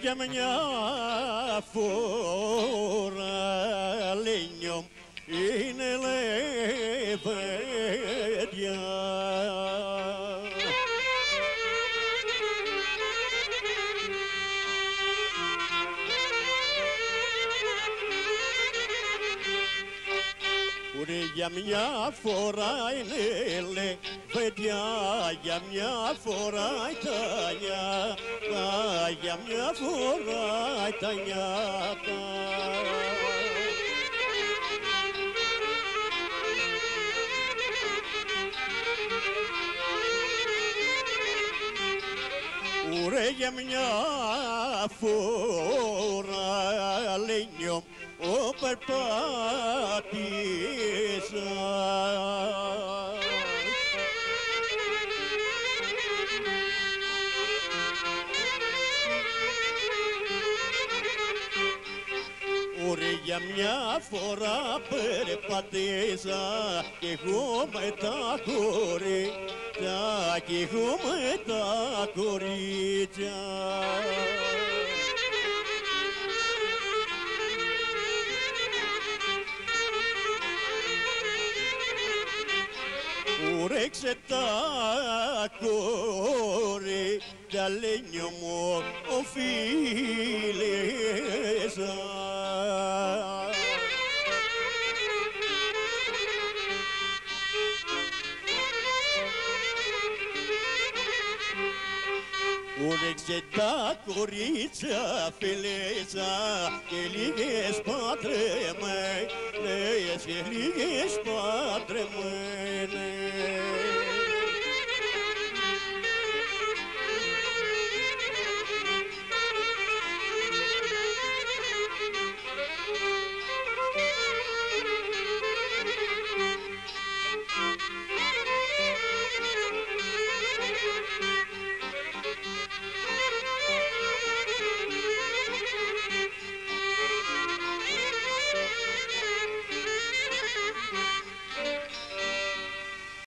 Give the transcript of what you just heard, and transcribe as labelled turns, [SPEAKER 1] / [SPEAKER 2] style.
[SPEAKER 1] για μια φορά λένιομ είναι λεβέντια. Ουρε για μια φορά είναι λεβέντια, για μια φορά η τανιά, α, για μια φορά η τανιάτα. Ουρε για μια φορά περπάτησα. Ουρε για μια φορά περπατήσα κι εγώ με τα κορίτσια κι εγώ με τα κορίτσια. Ουρέξε τα κόρη, τα λένιο μου ο φίλες Urexeta, curița, fileța, Te ligești, patre măi, Le ești, ligești, patre măi,